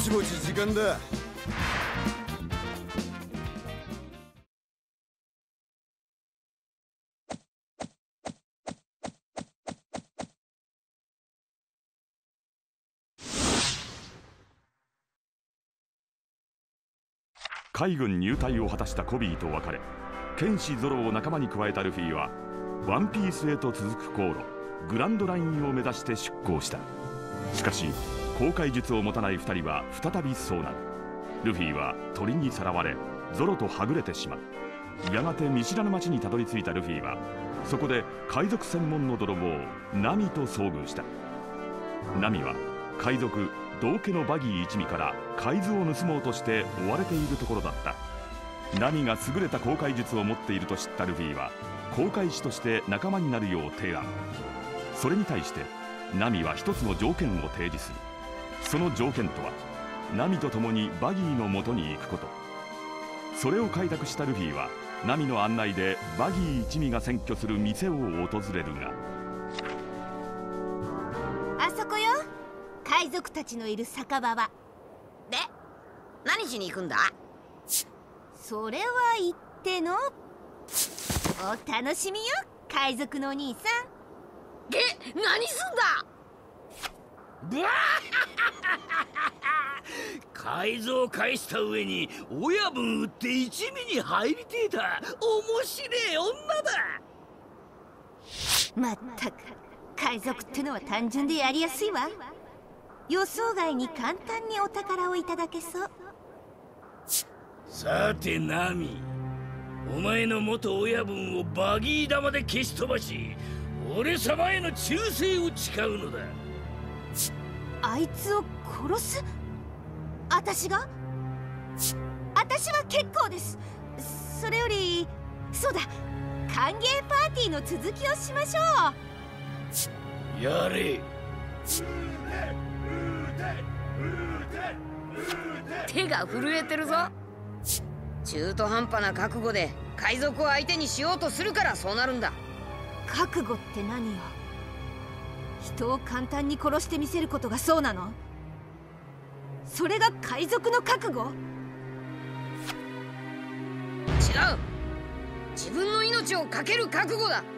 ちぼち時間だ海軍入隊を果たしたコビーと別れ剣士ゾロを仲間に加えたルフィはワンピースへと続く航路グランドラインを目指して出港したしかし航海術を持たない2人は再び遭難。ルフィは鳥にさらわれゾロとはぐれてしまう。やがて見知らぬ町にたどり着いたルフィはそこで海賊専門の泥棒ナミと遭遇した。ナミは海賊道家のバギー一味から海図を盗もうとして追われているところだった。ナミが優れた航海術を持っていると知ったルフィは航海士として仲間になるよう提案。それに対してナミは一つの条件を提示する。その条件とはナミと共にバギーのもとに行くこと。それを開拓したルフィはナミの案内でバギー一味が占拠する店を訪れるが。海賊たちのいる酒場は。で何しに行くんだ？それは言ってのお楽しみよ海賊のお兄さん。げ何すんだ？改造返した上に親分売って一味に入りてえだ。面白え女だ。まったく海賊ってのは単純でやりやすいわ。予想外に簡単にお宝をいただけそう。さてナミお前の元親分をバギー玉で消し飛ばし俺様への忠誠を誓うのだあいつを殺す？私が？私は結構です。それよりそうだ。歓迎パーティーの続きをしましょう。やれ。手が震えてるぞ。中途半端な覚悟で海賊を相手にしようとするからそうなるんだ。覚悟って何よ？人を簡単に殺してみせることがそうなの？それが海賊の覚悟？違う。自分の命を懸ける覚悟だ。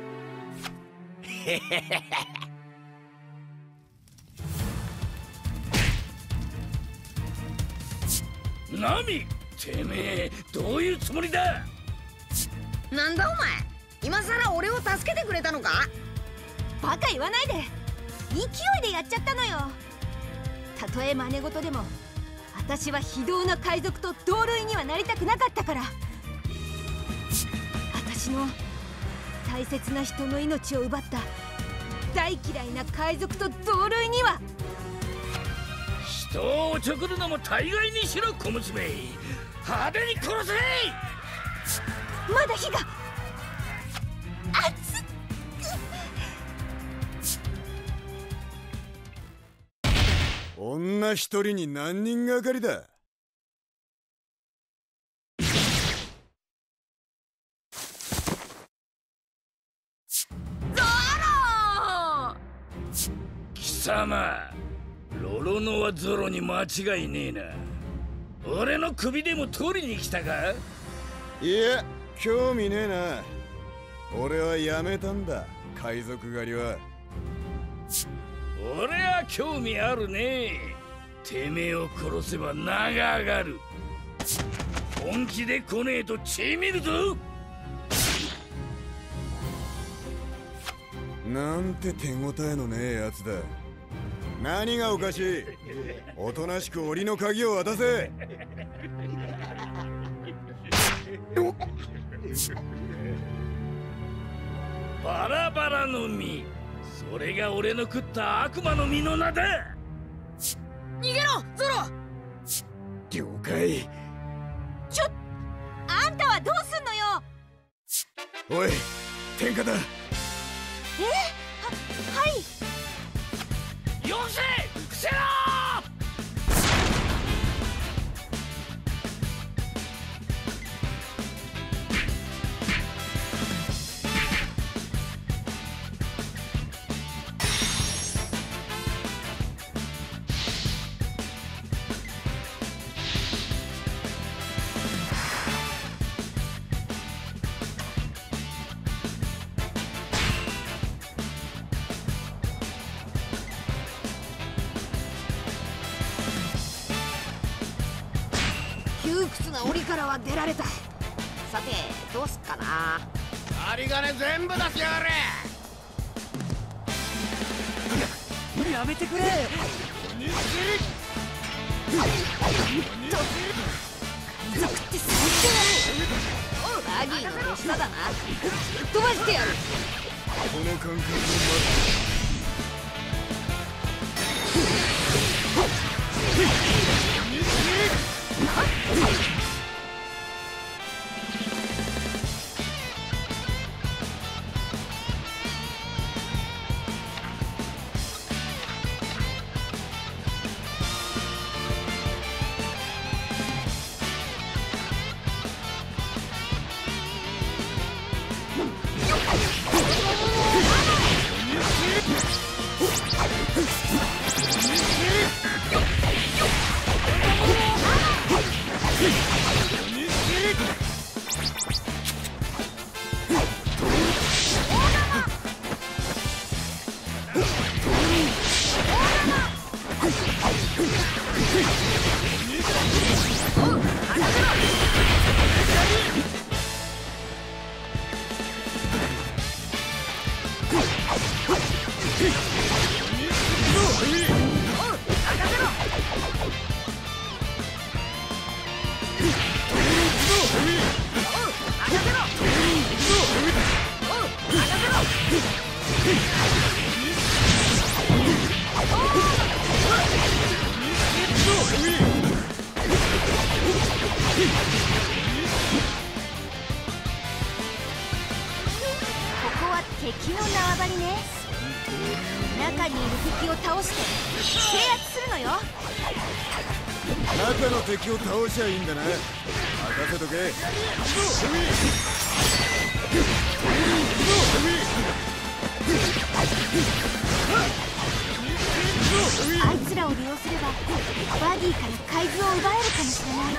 ナミてめえどういうつもりだ？なんだお前。今さら俺を助けてくれたのか？バカ言わないで勢いでやっちゃったのよ。たとえ真似事でも私は非道な海賊と同類にはなりたくなかったから。私の大切な人の命を奪った大嫌いな海賊と同類には。人をおちょくるのも大概にしろ小娘。派手に殺せ。まだ火が女一人に何人がかりだ？貴様ロロノはゾロに間違いねえな。俺の首でも取りに来たか？いや興味ねえな。俺はやめたんだ海賊狩りは。俺は興味あるねてめえを殺せば名が上がる。本気で来ねえと血見るぞ。なんて手応えのねえやつだ。何がおかしい？おとなしく檻の鍵を渡せ。バラバラの実。それが俺の食った悪魔の実の名だ逃げろゾロ。了解。ちょあんたはどうすんのよ。おい天下だ。え？ははい窮屈な檻からは出られた。さてどうすっかな。有り金全部出しやがれ。やめてくれ。海賊って最バギーの手下だな。飛ばしてやる。この感覚を待こちゃいいんだな任せとけ。あいつらを利用すればバディから海図を奪えるかもしれない。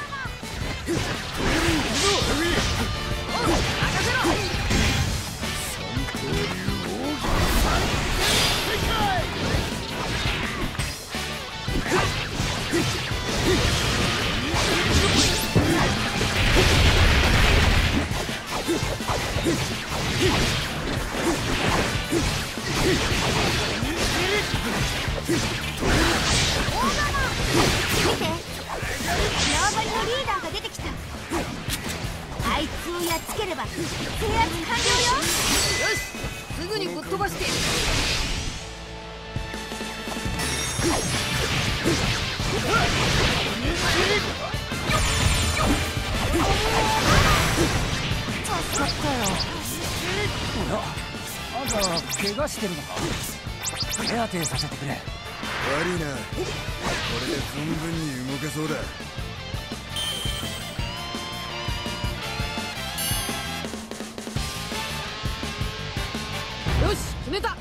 ければ制圧完了よ。よしすぐにぶっ飛ばして。助かったよ。おやあんた怪我してるのか。手当てさせてくれ。悪いな。これで存分に動けそうだ決めた。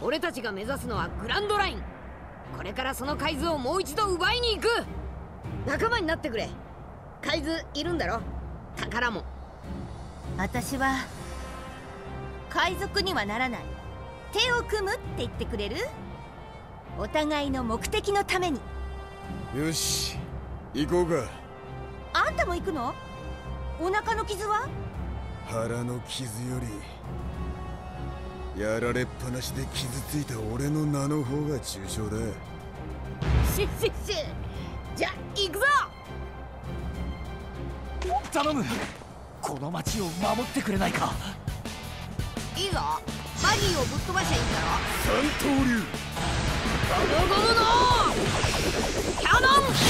俺たちが目指すのはグランドライン。これからその海図をもう一度奪いに行く。仲間になってくれ。海図いるんだろ。宝も私は海賊にはならない。手を組むって言ってくれる？お互いの目的のために。よし行こうか。あんたも行くの？お腹の傷は？腹の傷よりやられっぱなしで傷ついた俺の名の方が重傷だ。シッシッシッ。じゃ行くぞ。頼む。この町を守ってくれないか。いいぞ。バギーをぶっ飛ばしゃいいんだろ。三刀流。ゴムゴムのキャノンぶっ飛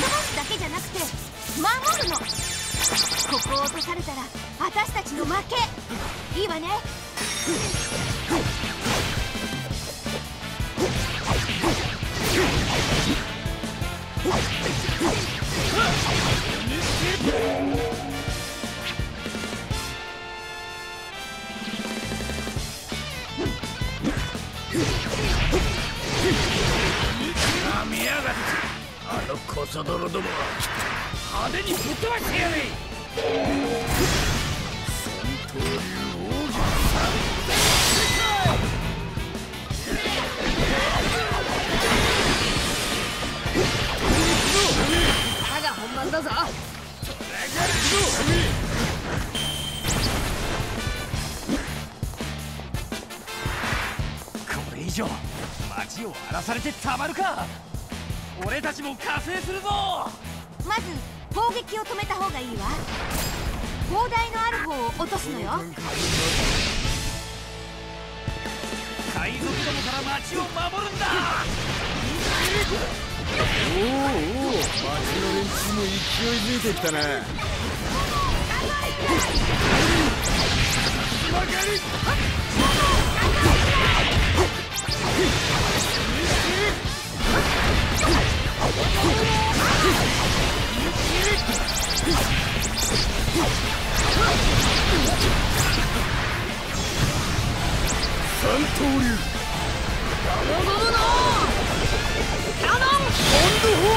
ばすだけじゃなくて守るのここを落とされたら私たちの負け。いいわね。あのコソ泥どもは派手にぶっ飛ばしてやれ。番だぞ。これ以上街を荒らされてたまるか。俺たちも加勢するぞ。まず砲撃を止めた方がいいわ。砲台のある方を落とすのよ。海賊どもから街を守るんだ。おおおお町の連中も勢いづいてきたな三刀流ゴムゴムのキャノンオンドフォ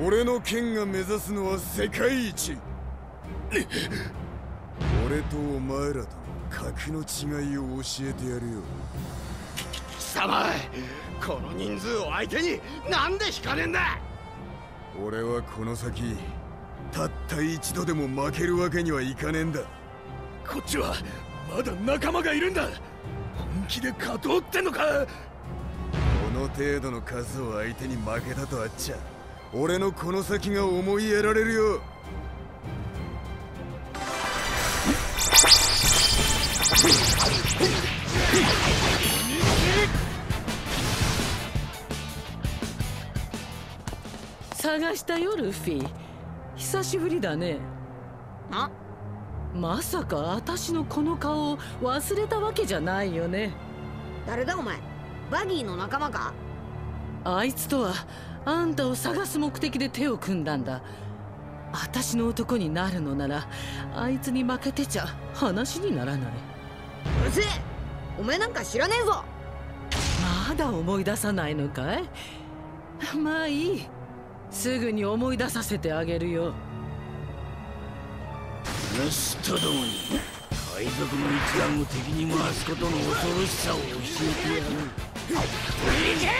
ー俺の剣が目指すのは世界一俺とお前らとの格の違いを教えてやるよ。貴様この人数を相手になんで引かねえんだ。俺はこの先たった一度でも負けるわけにはいかねえんだ。こっちはまだ仲間がいるんだ。本気で勝とうってんのか。この程度の数を相手に負けたとあっちゃ俺のこの先が思いやられるよ探したよルフィ久しぶりだね。あ？まさか私のこの顔を忘れたわけじゃないよね。誰だお前？バギーの仲間か？あいつとはあんたを探す目的で手を組んだんだ。私の男になるのならあいつに負けてちゃ話にならないうるせえ。お前なんか知らねえぞ。まだ思い出さないのかい？まあいい。すぐに思い出させてあげるよ。ナスタどもに海賊の一団を敵に回すことの恐ろしさを教えてやる。や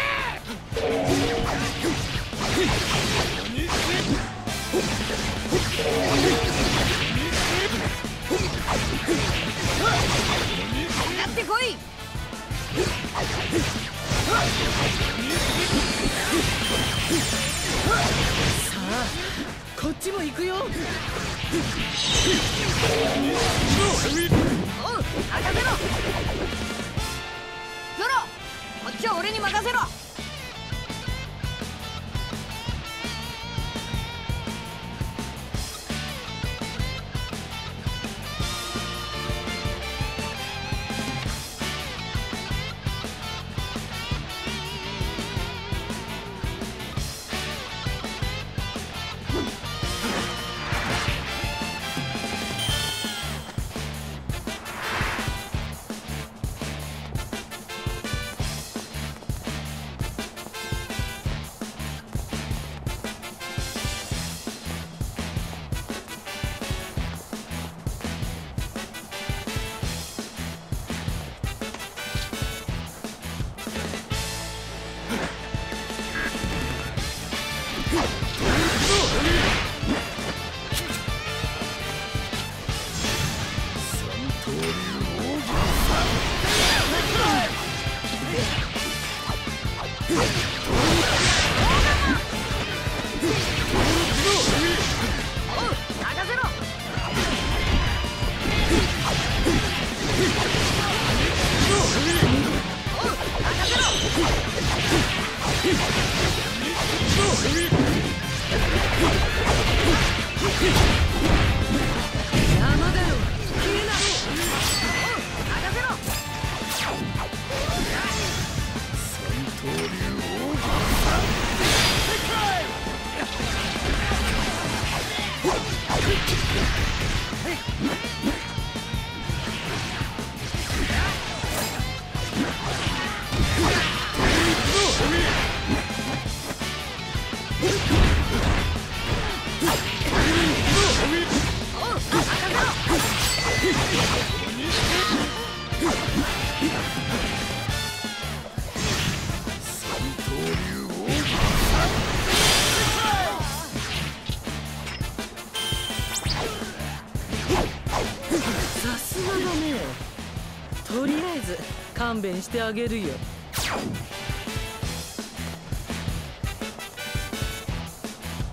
してあげるよ。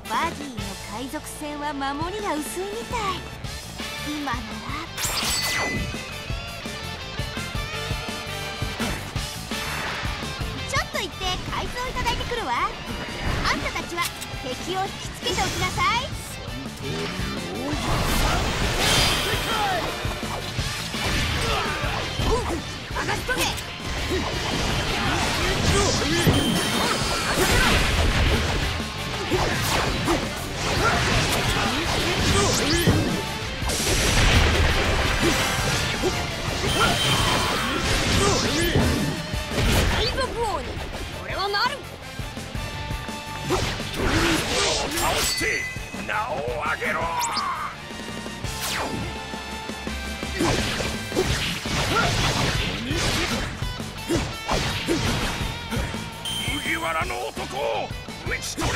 バディの海賊船は守りが薄いみたい。今なら。ちょっと行って海藻いただいてくるわ。あんたたちは敵を引きつけておきなさい。任しとけ海賊王に俺はなる倒して名を上げろらの男を討ち取れ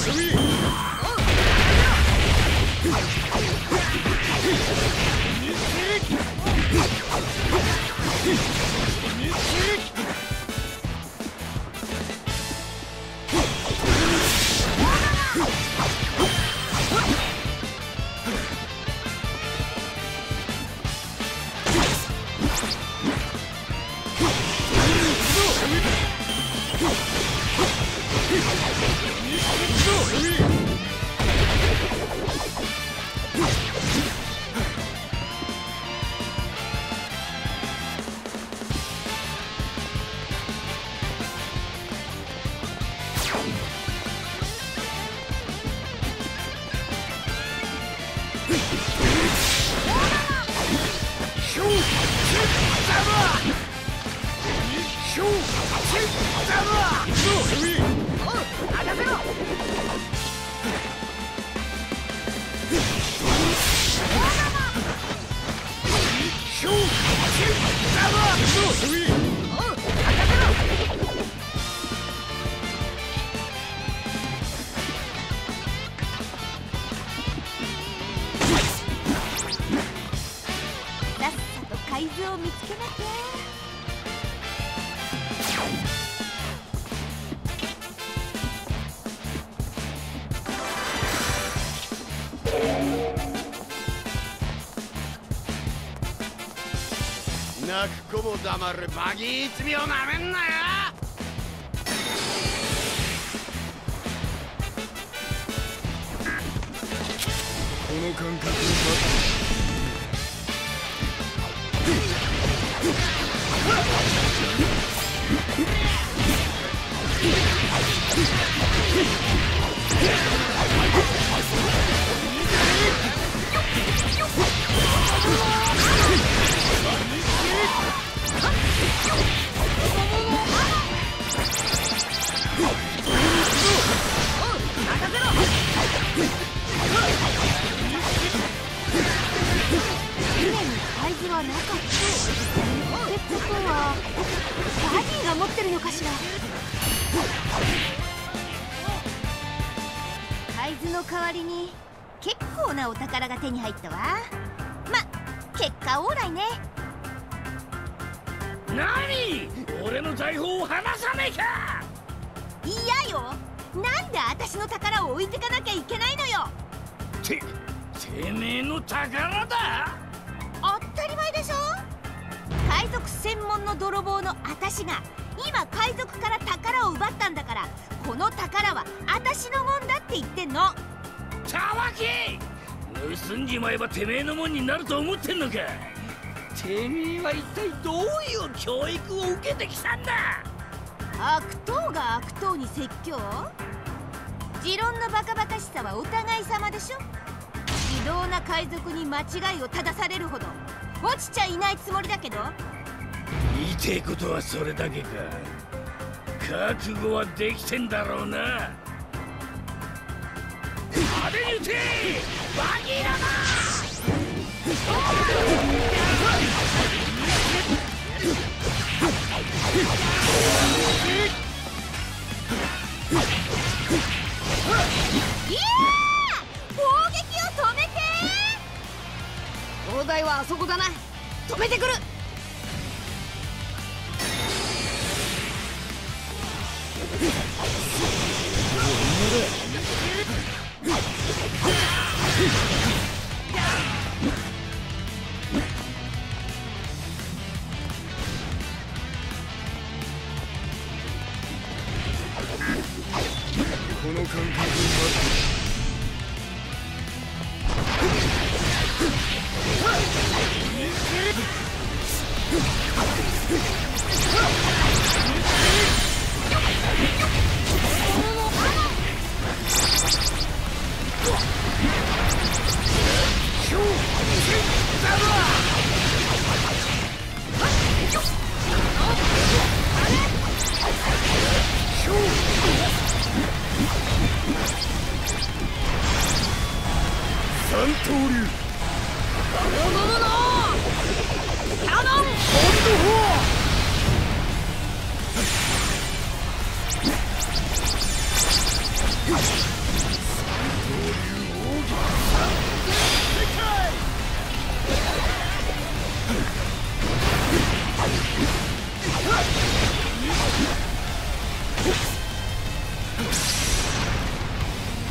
さ泣く子も黙るバギー一味をなめんなよ。この感覚を待船海図はなかったってことはバディが持ってるのかしら海図の代わりに結構なお宝が手に入ったわ。ま結果オーライね。何？俺の財宝を離さねえか！嫌よ。なんで私の宝を置いてかなきゃいけないのよ。ててめえの宝だ賊専門の泥棒の私が今海賊から宝を奪ったんだからこの宝は私のもんだって言ってんの。たわけ盗んじまえばてめえのもんになると思ってんのか。てめえは一体どういう教育を受けてきたんだ。悪党が悪党に説教？持論のバカバカしさはお互い様でしょ？非道な海賊に間違いを正されるほど。落ちちゃいないつもりだけど言いてえことはそれだけか。覚悟はできてんだろうな。派手に撃て！バギーライエー！砲撃を止めて砲台はあそこだな。止めてくるこ三刀流。おのののキャノン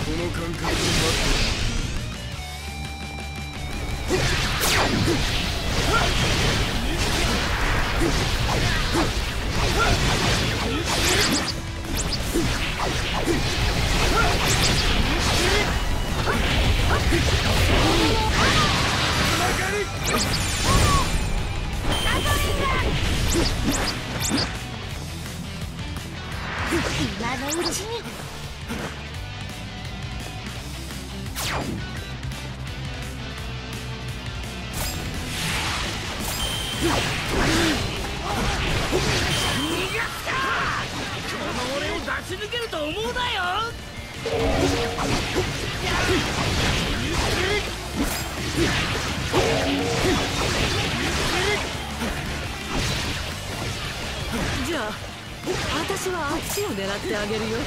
この感覚に待って今のうちに。俺を出し抜けると思うなよ。じゃあ私はあっちを狙ってあげるよ。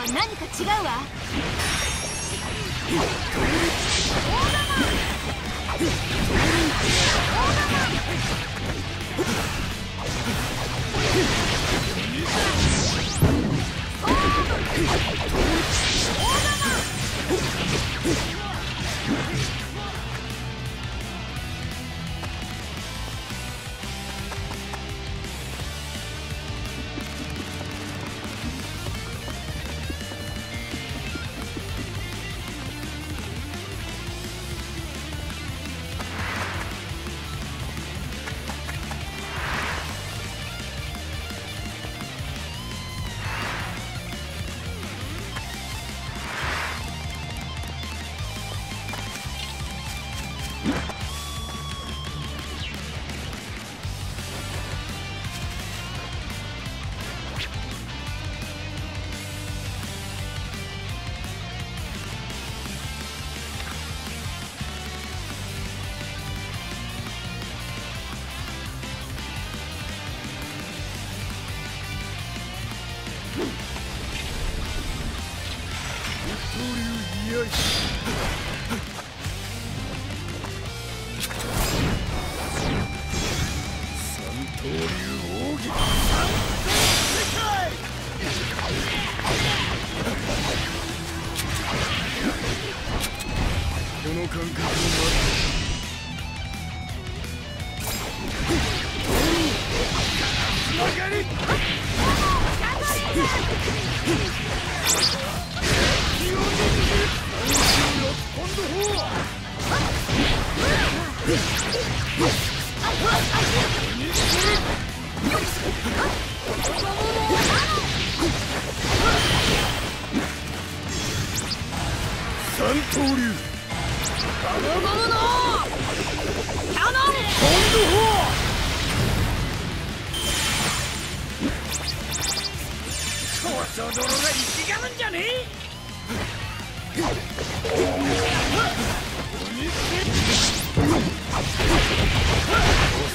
は何か違うわ。バが生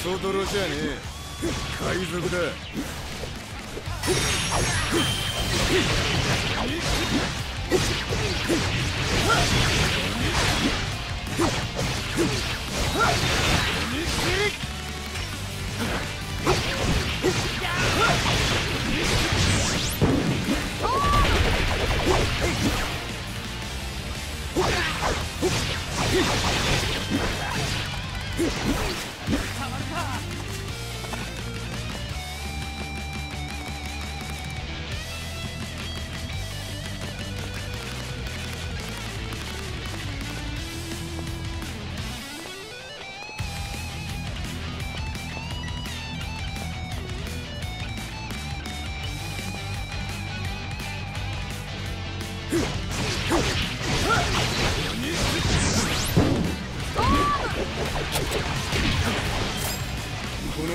恐ろじゃねえ。海賊だ。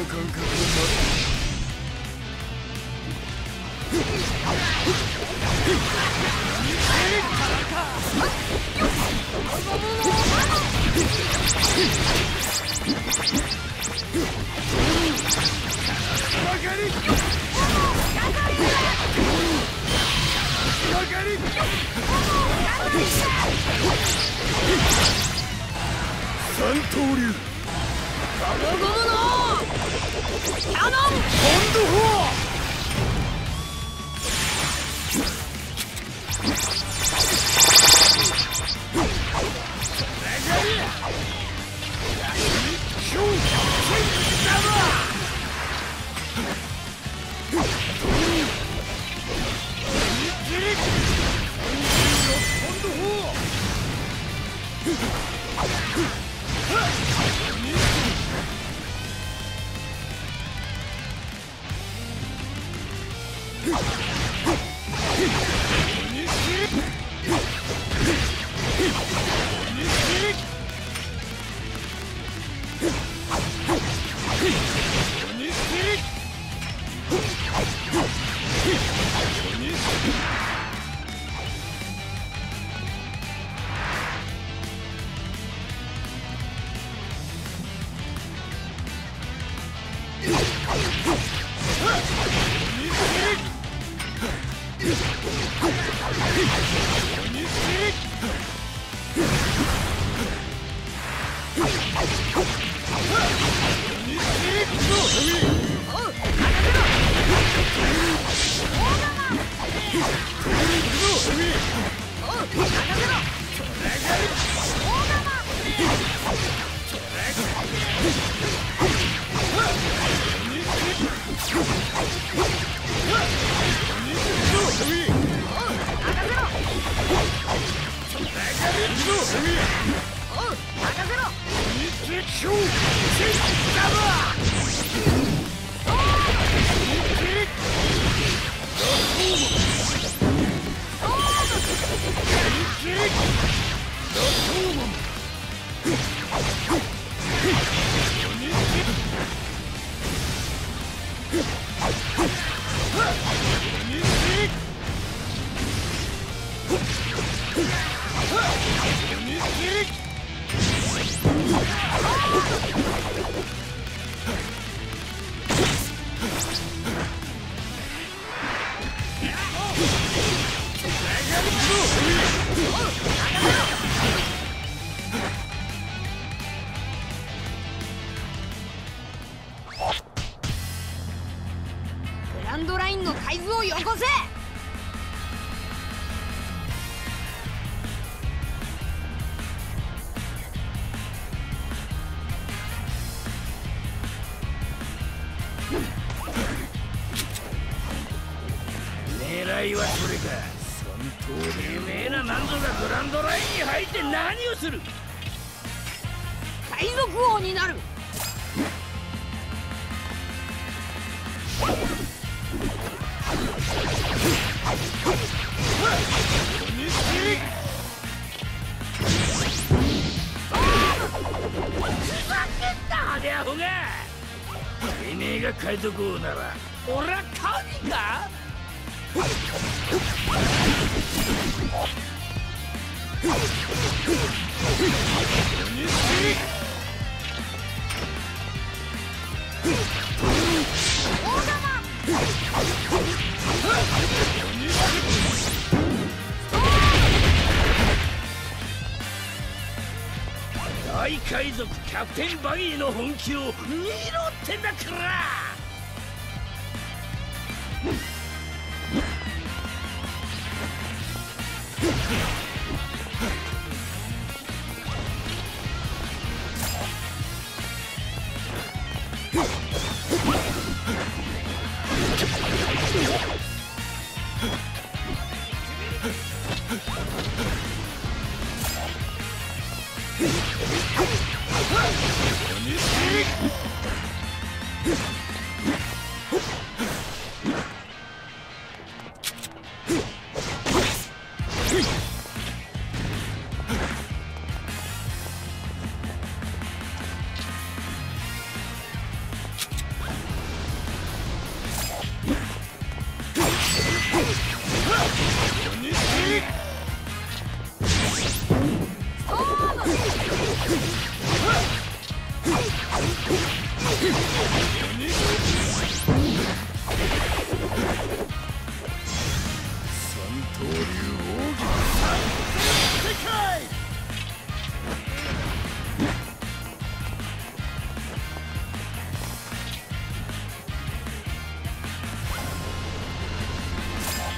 感覚フッ! Huh! Okay. いはそれか。なんぞがグランドラインに入って何をする？海賊王になる。てめえが海賊王なら俺は神か？大海賊キャプテンバギーの本気を見ろってんだから探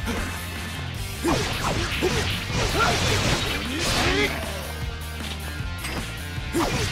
してるのはこれ俺のパーツさすが泥棒一目バギーゴムゴムのやめろバズーカやるな「